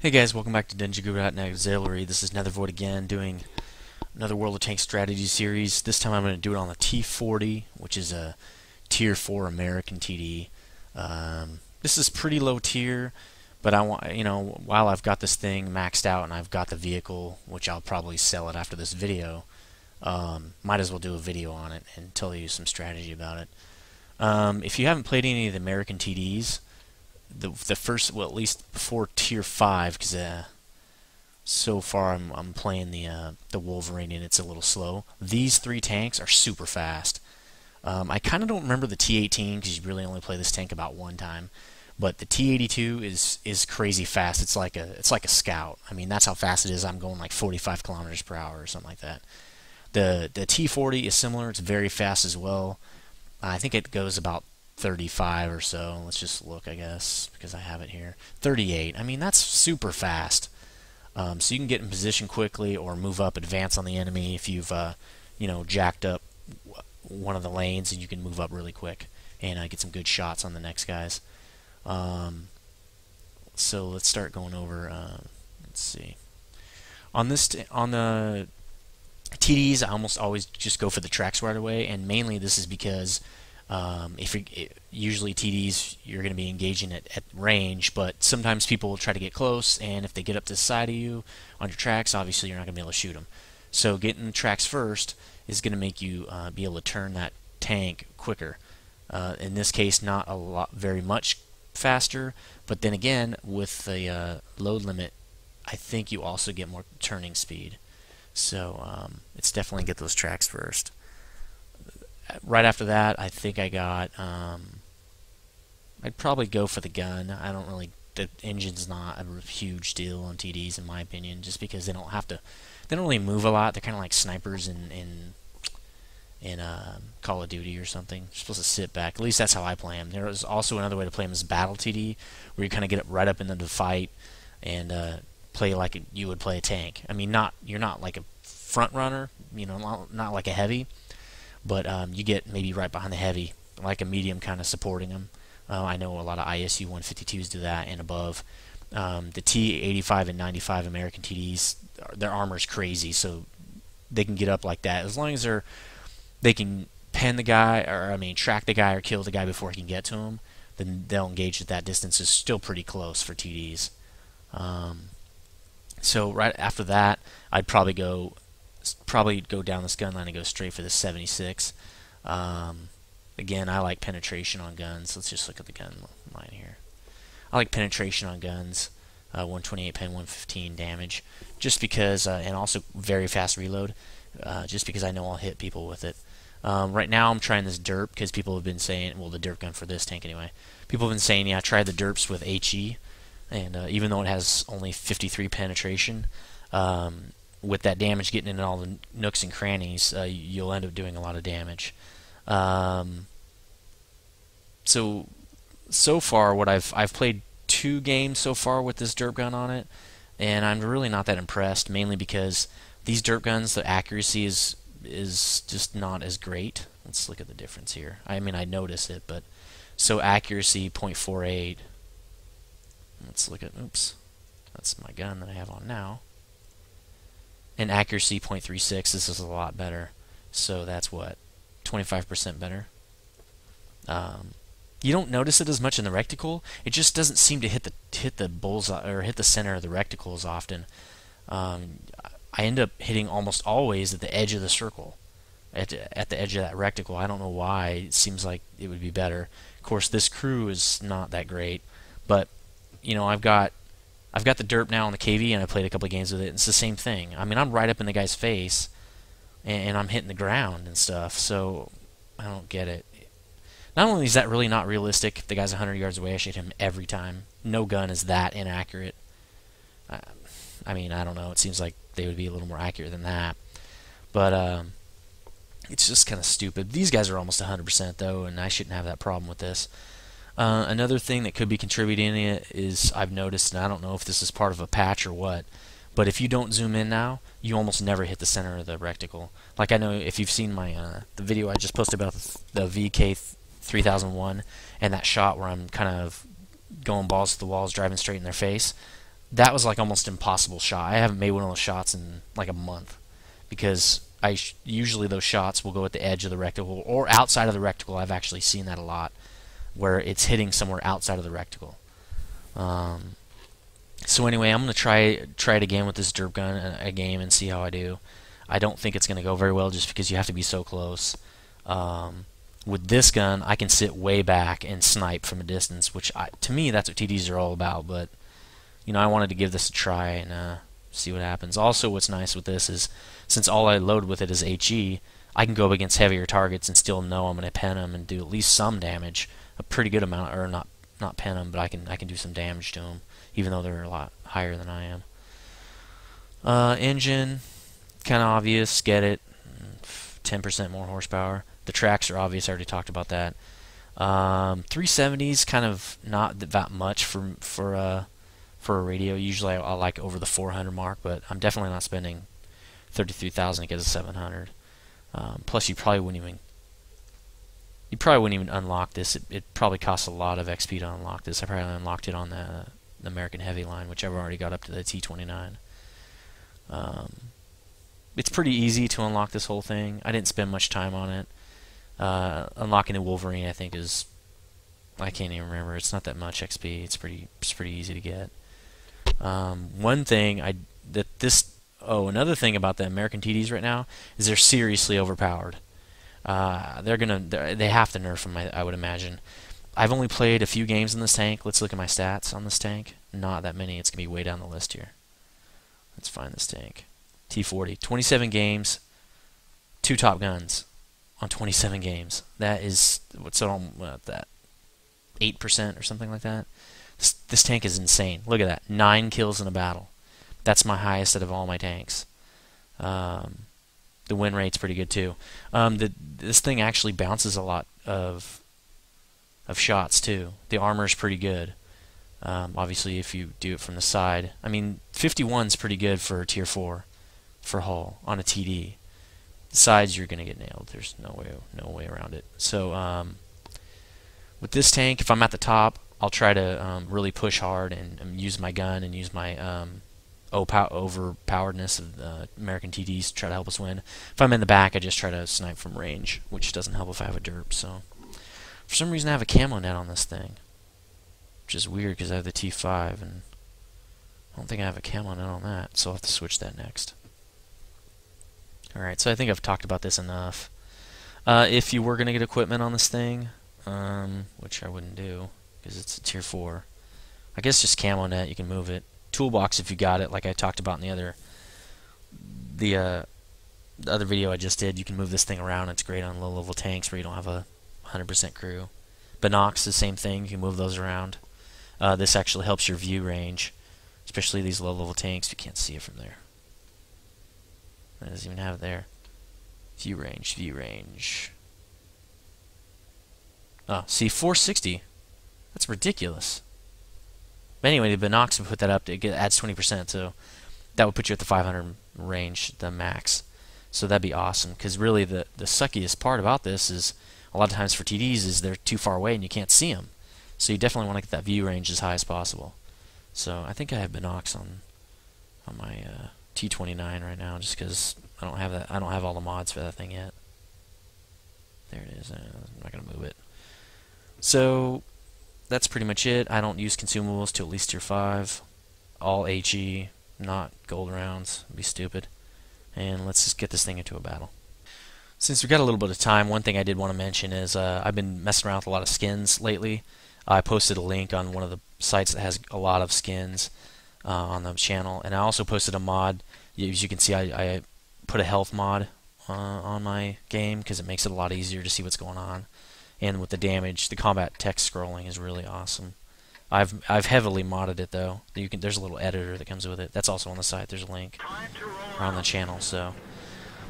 Hey guys, welcome back to Dungeonguru.net Auxiliary. This is Nethervoid again, doing another World of Tanks strategy series. This time I'm going to do it on the T40, which is a Tier 4 American TD. Um, this is pretty low tier, but I want, you know, while I've got this thing maxed out and I've got the vehicle, which I'll probably sell it after this video, um, might as well do a video on it and tell you some strategy about it. Um, if you haven't played any of the American TDs, the the first well at least before tier five because uh, so far I'm I'm playing the uh, the Wolverine and it's a little slow. These three tanks are super fast. Um, I kind of don't remember the T18 because you really only play this tank about one time, but the T82 is is crazy fast. It's like a it's like a scout. I mean that's how fast it is. I'm going like 45 kilometers per hour or something like that. The the T40 is similar. It's very fast as well. I think it goes about 35 or so. Let's just look, I guess, because I have it here. 38. I mean, that's super fast. Um, so you can get in position quickly or move up, advance on the enemy if you've, uh, you know, jacked up one of the lanes and you can move up really quick and uh, get some good shots on the next guys. Um, so let's start going over. Uh, let's see. On this, on the TDs, I almost always just go for the tracks right away, and mainly this is because um, if you usually TDs, you're going to be engaging at, at range, but sometimes people will try to get close, and if they get up to the side of you on your tracks, obviously you're not going to be able to shoot them. So getting the tracks first is going to make you uh, be able to turn that tank quicker. Uh, in this case, not a lot, very much faster, but then again, with the uh, load limit, I think you also get more turning speed. So um, it's definitely get those tracks first right after that, I think I got. Um, I'd probably go for the gun. I don't really. The engine's not a huge deal on TDs, in my opinion, just because they don't have to. They don't really move a lot. They're kind of like snipers in in in uh, Call of Duty or something. You're supposed to sit back. At least that's how I play them. There is also another way to play them is Battle TD, where you kind of get up right up into the fight and uh, play like a, you would play a tank. I mean, not you're not like a front runner, you know, not, not like a heavy, but um, you get maybe right behind the heavy, like a medium kind of supporting them. Uh, I know a lot of ISU 152s do that and above. Um, the T85 and 95 American TDs, their armor is crazy, so they can get up like that as long as they're they can pen the guy or I mean track the guy or kill the guy before he can get to him. Then they'll engage at that distance. is still pretty close for TDs. Um, so right after that, I'd probably go probably go down this gun line and go straight for the 76. Um, again, I like penetration on guns. Let's just look at the gun line here. I like penetration on guns. Uh, 128 pen, 115 damage, just because, uh, and also very fast reload, uh, just because I know I'll hit people with it. Um, right now, I'm trying this derp because people have been saying, well, the derp gun for this tank anyway. People have been saying, yeah, try the derps with HE, and uh, even though it has only 53 penetration, um, with that damage getting in all the nooks and crannies, uh, you'll end up doing a lot of damage. Um, so so far, what I've I've played two games so far with this derp gun on it, and I'm really not that impressed. Mainly because these derp guns, the accuracy is is just not as great. Let's look at the difference here. I mean, I notice it, but so accuracy 0.48. Let's look at oops, that's my gun that I have on now and accuracy 0.36 this is a lot better. So that's what 25% better. Um, you don't notice it as much in the reticle it just doesn't seem to hit the hit the bulls or hit the center of the reticle as often. Um, I end up hitting almost always at the edge of the circle at, at the edge of that reticle I don't know why. It seems like it would be better. Of course this crew is not that great but you know I've got I've got the derp now on the KV, and I played a couple of games with it. It's the same thing. I mean, I'm right up in the guy's face, and, and I'm hitting the ground and stuff. So I don't get it. Not only is that really not realistic, if the guy's 100 yards away, I shoot him every time. No gun is that inaccurate. I, I mean, I don't know. It seems like they would be a little more accurate than that. But um, it's just kind of stupid. These guys are almost 100% though, and I shouldn't have that problem with this. Uh, another thing that could be contributing it is I've noticed, and I don't know if this is part of a patch or what, but if you don't zoom in now, you almost never hit the center of the reticle. Like I know if you've seen my uh, the video I just posted about the, the VK 3001 and that shot where I'm kind of going balls to the walls, driving straight in their face. that was like almost impossible shot. I haven't made one of those shots in like a month because I usually those shots will go at the edge of the reticle or outside of the reticle. I've actually seen that a lot, where it's hitting somewhere outside of the reticle. Um, so anyway, I'm gonna try try it again with this derp gun a, a game and see how I do. I don't think it's gonna go very well just because you have to be so close. Um, with this gun, I can sit way back and snipe from a distance, which I, to me that's what TDs are all about. But you know, I wanted to give this a try and uh, see what happens. Also, what's nice with this is since all I load with it is HE, I can go up against heavier targets and still know I'm going to pen them and do at least some damage, a pretty good amount, or not not pen them, but I can I can do some damage to them, even though they're a lot higher than I am. Uh, engine, kind of obvious, get it, 10% more horsepower. The tracks are obvious, I already talked about that. Um, 370s kind of not that much for for uh, for a radio. Usually I, I like over the 400 mark, but I'm definitely not spending 33,000 to get a 700. Um, plus, you probably wouldn't even you probably wouldn't even unlock this. It, it, probably costs a lot of XP to unlock this. I probably unlocked it on the, the American Heavy line, which I've already got up to the T29. Um, it's pretty easy to unlock this whole thing. I didn't spend much time on it. Uh, unlocking the Wolverine, I think, is I can't even remember. It's not that much XP. It's pretty it's pretty easy to get. Um, one thing I that this oh another thing about the American TDs right now is they're seriously overpowered. Uh, they're gonna they're, they have to nerf them. I, I would imagine. I've only played a few games in this tank. Let's look at my stats on this tank. Not that many. It's gonna be way down the list here. Let's find this tank. T40. 27 games. Two top guns on 27 games. That is what's on what, that 8% or something like that. This, this tank is insane. Look at that. Nine kills in a battle. That's my highest out of all my tanks. Um, the win rate's pretty good too. Um, the, this thing actually bounces a lot of of shots too. The armor is pretty good. Um, obviously, if you do it from the side, I mean, 51 is pretty good for tier four for hull on a TD. The sides you're gonna get nailed. There's no way no way around it. So um, with this tank, if I'm at the top, I'll try to um, really push hard and, and, use my gun and use my um, overpoweredness of uh, American TDs to try to help us win. If I'm in the back, I just try to snipe from range, which doesn't help if I have a derp. So for some reason, I have a camo net on this thing, which is weird because I have the T5 and I don't think I have a camo net on that, so I'll have to switch that next. Alright, so I think I've talked about this enough. Uh, if you were going to get equipment on this thing, um, which I wouldn't do because it's a tier 4. I guess just camo net, you can move it. Toolbox if you got it, like I talked about in the other the, uh, the other video I just did, you can move this thing around. It's great on low level tanks where you don't have a 100% crew. Binocs, the same thing, you can move those around. Uh, this actually helps your view range, especially these low level tanks. You can't see it from there. It doesn't even have it there. View range, view range. Oh, see, 460. That's ridiculous. But anyway, the Binox would put that up. It adds 20%, so that would put you at the 500 range, the max. So that'd be awesome. Because really, the the suckiest part about this is a lot of times for TDs is they're too far away and you can't see them. So you definitely want to get that view range as high as possible. So I think I have Binox on on my uh, T29 right now, just because I don't have that. I don't have all the mods for that thing yet. There it is. Uh, I'm not gonna move it. So that's pretty much it. I don't use consumables to at least tier 5. All HE, not gold rounds. It'd be stupid. And let's just get this thing into a battle. Since we've got a little bit of time, one thing I did want to mention is uh, I've been messing around with a lot of skins lately. I posted a link on one of the sites that has a lot of skins uh, on the channel, and I also posted a mod. As you can see, I, I put a health mod uh, on my game because it makes it a lot easier to see what's going on and with the damage, the combat text scrolling is really awesome. I've I've heavily modded it though. You can there's a little editor that comes with it. That's also on the site. There's a link on the channel. So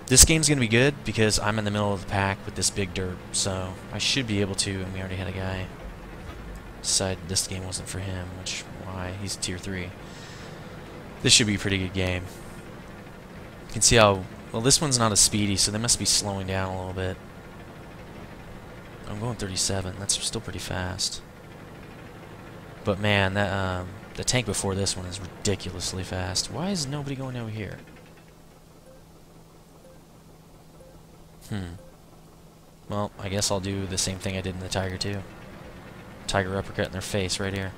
this game's gonna be good because I'm in the middle of the pack with this big derp. So I should be able to. And we already had a guy decide this game wasn't for him, which why he's tier three. This should be a pretty good game. You can see how well this one's not as speedy, so they must be slowing down a little bit. I'm going 37. That's still pretty fast. But man, that um, the tank before this one is ridiculously fast. Why is nobody going over here? Hmm. Well, I guess I'll do the same thing I did in the Tiger too. Tiger uppercut in their face right here.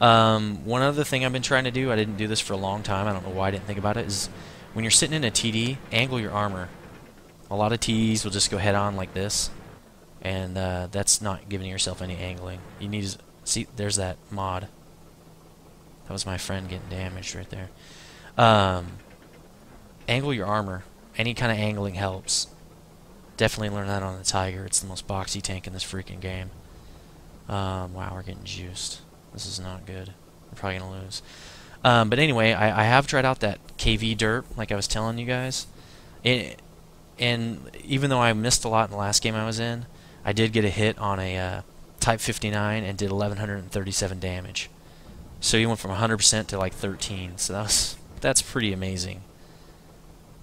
Um, one other thing I've been trying to do, I didn't do this for a long time, I don't know why I didn't think about it, is when you're sitting in a TD, angle your armor. A lot of TDs will just go head on like this, and uh, that's not giving yourself any angling. You need to see, there's that mod. That was my friend getting damaged right there. Um, angle your armor. Any kind of angling helps. Definitely learn that on the Tiger. It's the most boxy tank in this freaking game. Um, wow, we're getting juiced. This is not good. We're probably going to lose. Um, but anyway, I, I, have tried out that KV derp, like I was telling you guys. It, and even though I missed a lot in the last game I was in, I did get a hit on a uh, Type 59 and did 1137 damage. So he went from 100% to like 13. So that was, that's pretty amazing.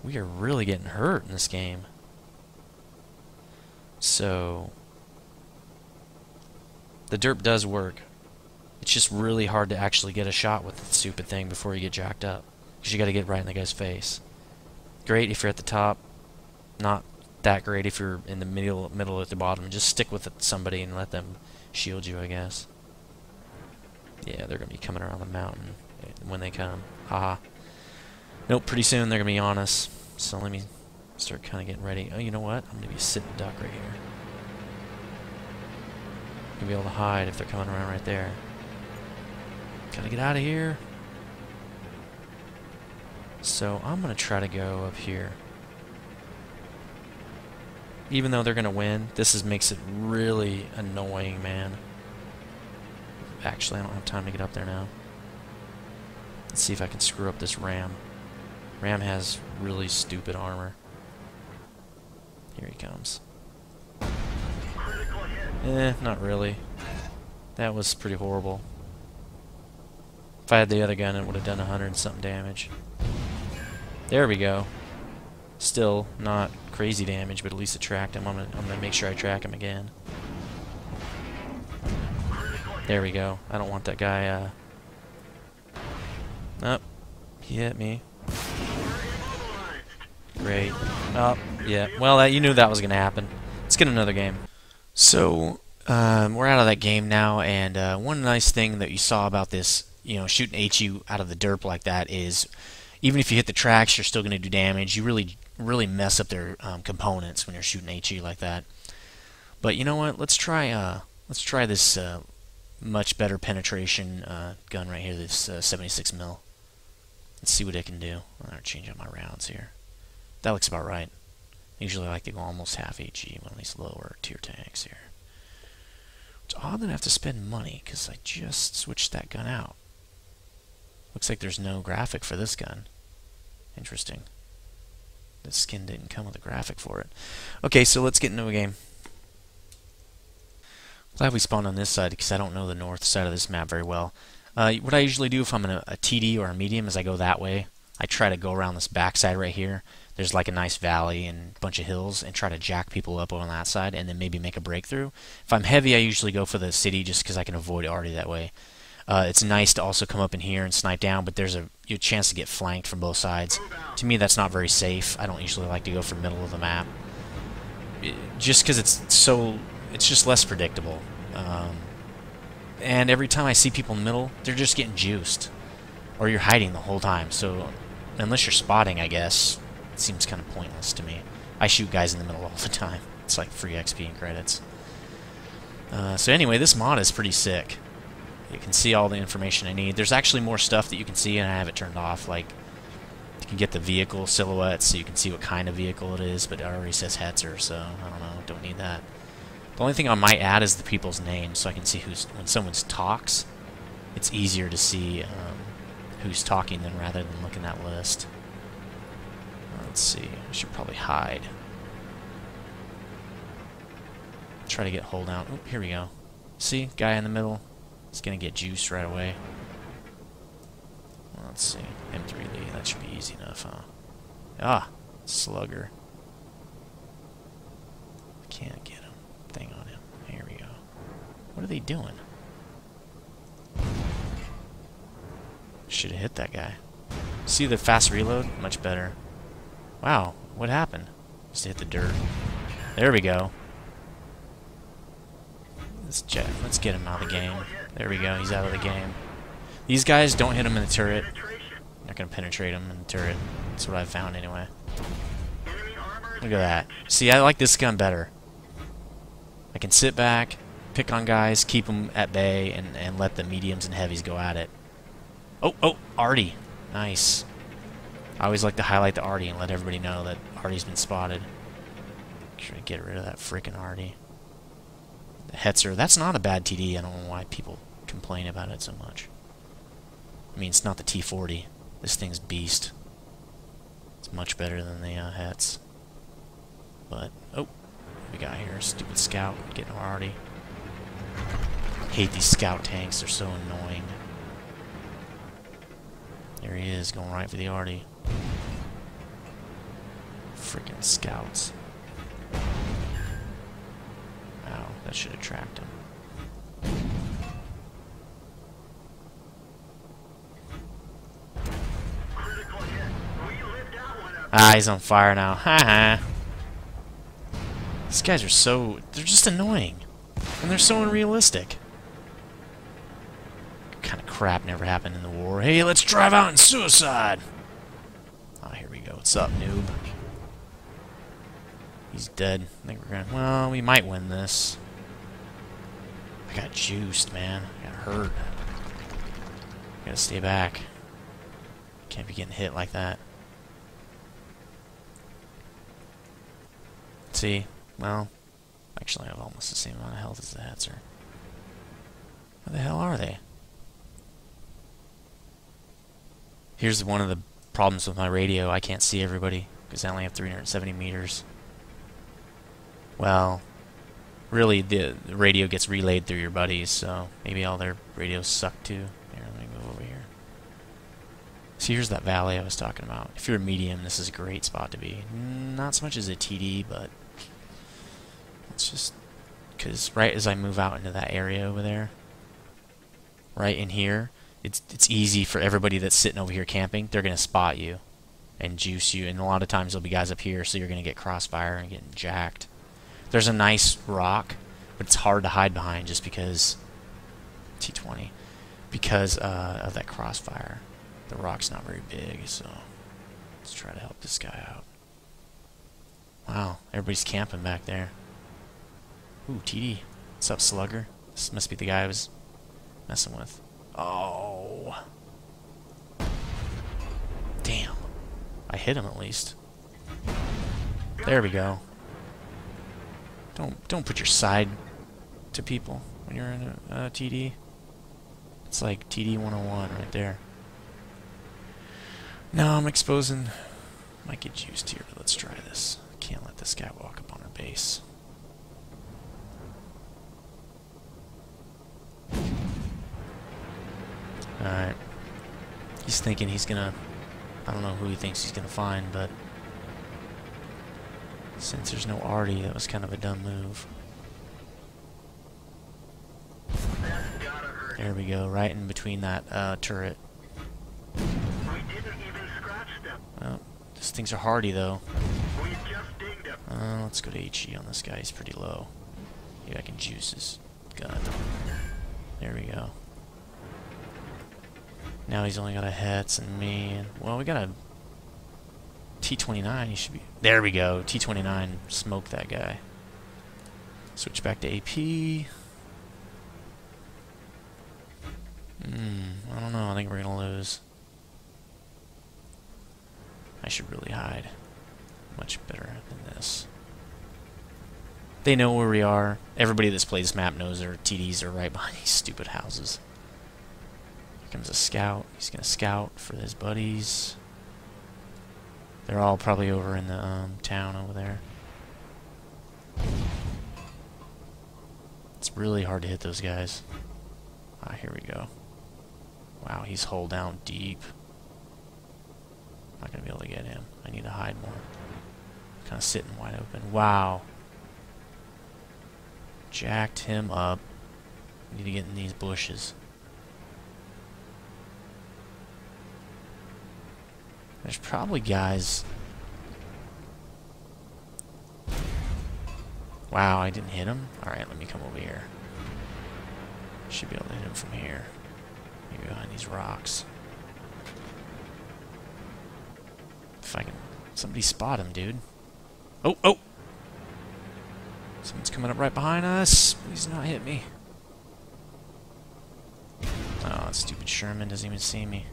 We are really getting hurt in this game. So the derp does work. It's just really hard to actually get a shot with the stupid thing before you get jacked up. Because you got to get right in the guy's face. Great if you're at the top. Not that great if you're in the middle, middle at the bottom. Just stick with somebody and let them shield you, I guess. Yeah, they're going to be coming around the mountain eh, when they come. Haha. Nope, pretty soon they're going to be on us. So let me start kind of getting ready. Oh, you know what? I'm going to be sitting duck right here. I'm going to be able to hide if they're coming around right there. Gotta get out of here. So I'm going to try to go up here. Even though they're going to win, this is makes it really annoying, man. Actually, I don't have time to get up there now. Let's see if I can screw up this ram. Ram has really stupid armor. Here he comes. Eh, not really. That was pretty horrible. If I had the other gun, it would have done 100 something damage. There we go. Still not crazy damage, but at least it tracked him. I'm gonna, I'm gonna make sure I track him again. There we go. I don't want that guy, uh... Oh, he hit me. Great. Oh, yeah. Well, uh, you knew that was going to happen. Let's get another game. So, um, we're out of that game now, and uh, one nice thing that you saw about this, you know, shooting HE out of the derp like that is, even if you hit the tracks, you're still going to do damage. You really, really mess up their um, components when you're shooting HE like that. But you know what? Let's try, uh, let's try this uh, much better penetration uh, gun right here, this uh, 76 mil. Let's see what it can do. I'm going to change up my rounds here. That looks about right. Usually I like to go almost half HE on these lower tier tanks here. It's odd that I have to spend money, because I just switched that gun out. Looks like there's no graphic for this gun. Interesting. The skin didn't come with a graphic for it. Okay, so let's get into a game. Glad we spawned on this side because I don't know the north side of this map very well. Uh, what I usually do if I'm in a, a, TD or a medium is I go that way. I try to go around this backside right here. There's like a nice valley and a bunch of hills and try to jack people up on that side and then maybe make a breakthrough. If I'm heavy, I usually go for the city just because I can avoid already that way. Uh, it's nice to also come up in here and snipe down, but there's a, a chance to get flanked from both sides. To me, that's not very safe. I don't usually like to go for middle of the map. Just because it's so it's just less predictable. Um, and every time I see people in the middle, they're just getting juiced. Or you're hiding the whole time. So unless you're spotting, I guess, it seems kind of pointless to me. I shoot guys in the middle all the time. It's like free XP and credits. Uh, so anyway, this mod is pretty sick. You can see all the information I need. There's actually more stuff that you can see, and I have it turned off. Like, you can get the vehicle silhouette so you can see what kind of vehicle it is, but it already says Hetzer, so I don't know. Don't need that. The only thing I might add is the people's names, so I can see who's when someone talks. It's easier to see um, who's talking than rather than looking at that list. Let's see. I should probably hide. Try to get hold out. Oh, here we go. See, guy in the middle. He's gonna get juiced right away. Let's see. M3 Lee. That should be easy enough, huh? Ah, slugger. I Can't get him. thing on him. Here we go. What are they doing? Should have hit that guy. See the fast reload? Much better. Wow, what happened? Just hit the dirt. There we go. Let's jet. Let's get him out of the game. There we go. He's out of the game. These guys don't hit him in the turret. Not gonna penetrate him in the turret. That's what I've found anyway. Look at that. See, I like this gun better. I can sit back, pick on guys, keep them at bay, and, and let the mediums and heavies go at it. Oh, oh, Artie. Nice. I always like to highlight the Artie and let everybody know that Artie's been spotted. Try to get rid of that freaking Artie. The Hetzer, that's not a bad TD. I don't know why people complain about it so much. I mean, it's not the T40. This thing's beast. It's much better than the uh, Hets. But, oh, we got here? Stupid scout getting Artie. Hate these scout tanks. They're so annoying. There he is, going right for the arty. Freaking scouts. Wow, that should attract him. Ah, he's on fire now. Haha. These guys are so... They're just annoying. And they're so unrealistic. kind of crap never happened in the war. Hey, let's drive out in suicide! Oh, here we go. What's up, noob? He's dead. I think we're gonna... Well, we might win this. I got juiced, man. I got hurt. Gotta stay back. Can't be getting hit like that. See? Well, actually I have almost the same amount of health as the Hetzer. Where the hell are they? Here's one of the problems with my radio. I can't see everybody because I only have 370 meters. Well, really the, the radio gets relayed through your buddies, so maybe all their radios suck too. Here, let me move over here. See, here's that valley I was talking about. If you're a medium, this is a great spot to be. Not so much as a TD, but it's just because right as I move out into that area over there, right in here, it's it's easy for everybody that's sitting over here camping. They're gonna spot you and juice you, and a lot of times there'll be guys up here, so you're gonna get crossfire and getting jacked. There's a nice rock, but it's hard to hide behind just because T20 because uh, of that crossfire. The rock's not very big, so let's try to help this guy out. Wow, everybody's camping back there. Ooh, TD. What's up, Slugger? This must be the guy I was messing with. Oh. Damn. I hit him at least. There we go. Don't don't put your side to people when you're in a, a TD. It's like TD 101 right there. Now I'm exposing. Might get juiced here, but let's try this. Can't let this guy walk up on our base. Alright. He's thinking he's gonna... I don't know who he thinks he's gonna find, but... Since there's no Artie, that was kind of a dumb move. There we go, right in between that uh, turret. Well, these things are hardy, though. Uh, let's go to HE on this guy. He's pretty low. Maybe I can juice his gun. There we go. Now he's only got a Hetz and me. Well, we got a T29. He should be... There we go. T29 Smoke that guy. Switch back to AP. Hmm, I don't know. I think we're going to lose. I should really hide. Much better than this. They know where we are. Everybody that's played this map knows their TDs are right behind these stupid houses comes a scout. He's going to scout for his buddies. They're all probably over in the um, town over there. It's really hard to hit those guys. Ah, here we go. Wow, he's hull down deep. Not going to be able to get him. I need to hide more. Kind of sitting wide open. Wow. Jacked him up. Need to get in these bushes. There's probably guys... Wow, I didn't hit him? Alright, let me come over here. Should be able to hit him from here. Maybe behind these rocks. If I can... Somebody spot him, dude. Oh, oh! Someone's coming up right behind us. Please not hit me. Oh, that stupid Sherman doesn't even see me.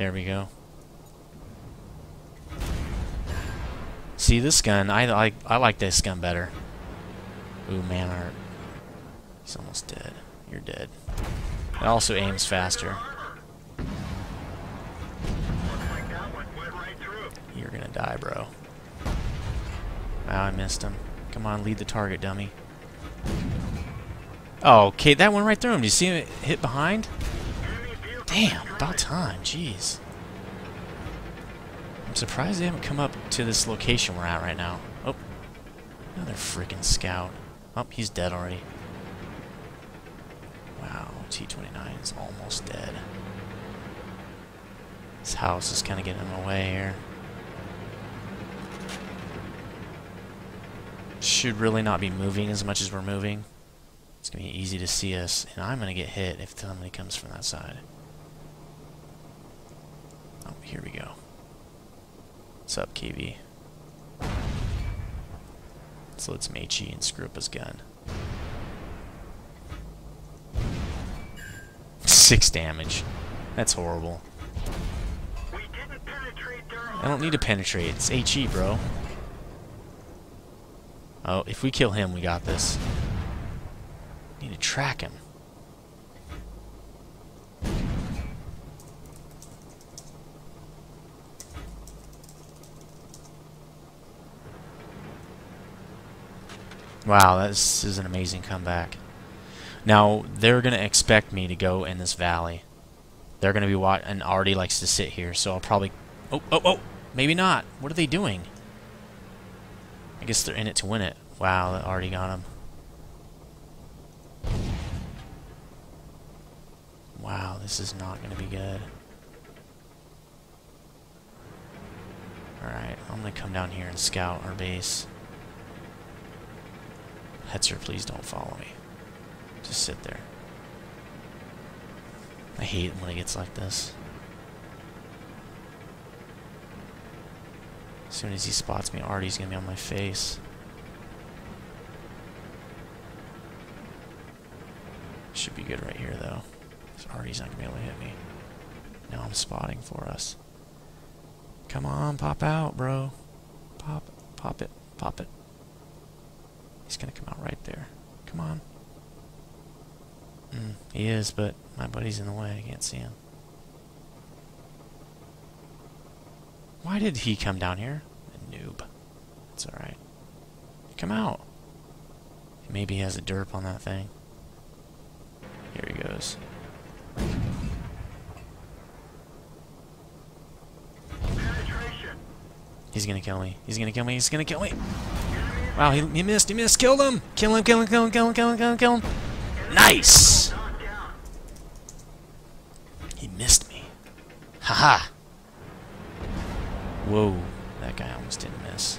There we go. See this gun, I like I like this gun better. Ooh, man art. He's almost dead. You're dead. It also aims faster. You're gonna die, bro. Wow, I missed him. Come on, lead the target, dummy. Oh, okay, that went right through him. Do you see him hit behind? Damn, about time. Jeez. I'm surprised they haven't come up to this location we're at right now. Oh, another freaking scout. Oh, he's dead already. Wow, T-29 is almost dead. This house is kind of getting in the way here. Should really not be moving as much as we're moving. It's going to be easy to see us, and I'm going to get hit if somebody comes from that side. Oh, here we go. What's up, KV? So let's Meiji and screw up his gun. Six damage. That's horrible. I don't need to penetrate. It's HE, bro. Oh, if we kill him, we got this. Need to track him. Wow, this is an amazing comeback. Now, they're going to expect me to go in this valley. They're going to be watching, and Artie likes to sit here, so I'll probably... Oh, oh, oh! Maybe not. What are they doing? I guess they're in it to win it. Wow, that already got him. Wow, this is not going to be good. Alright, I'm going to come down here and scout our base. Hetzer, please don't follow me. Just sit there. I hate when it gets like this. As soon as he spots me, Artie's gonna be on my face. Should be good right here, though. Artie's not gonna be able to hit me. Now I'm spotting for us. Come on, pop out, bro. Pop, pop it, pop it. He's gonna come out right there. Come on. Mm, he is, but my buddy's in the way. I can't see him. Why did he come down here? A noob. It's alright. Come out. Maybe he has a derp on that thing. Here he goes. He's gonna kill me. He's gonna kill me. He's gonna kill me. Wow, he, he missed. He missed. Killed him. Kill him. Kill him. Kill him. Kill him. Kill him. Kill him. Kill him. Nice. He missed me. Haha. -ha. Whoa. That guy almost didn't miss.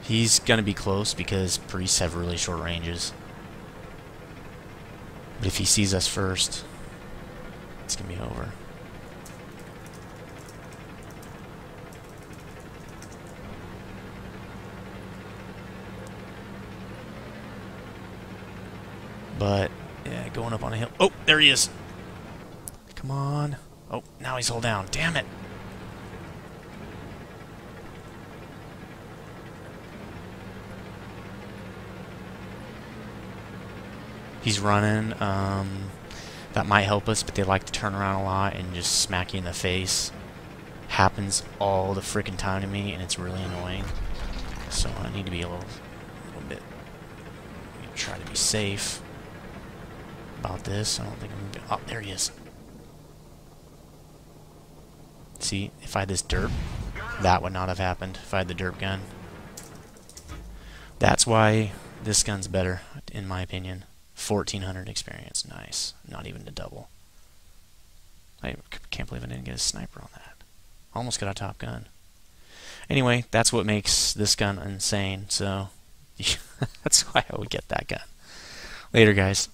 He's to be close because priests have really short ranges. But if he sees us first, it's to be over. But, yeah, going up on a hill. Oh, there he is. Come on. Oh, now he's hull down. Damn it. He's running. Um, that might help us, but they like to turn around a lot and just smack you in the face. Happens all the freaking time to me, and it's really annoying. So I need to be a little, a little bit. Try to be safe about this. I don't think I'm gonna... Oh, there he is. See, if I had this derp, that would not have happened if I had the derp gun. That's why This gun's better, in my opinion. 1400 experience. Nice. Not even to double. I can't believe I didn't get a sniper on that. Almost got a top gun. Anyway, that's what makes this gun insane. So that's why I would get that gun. Later, guys.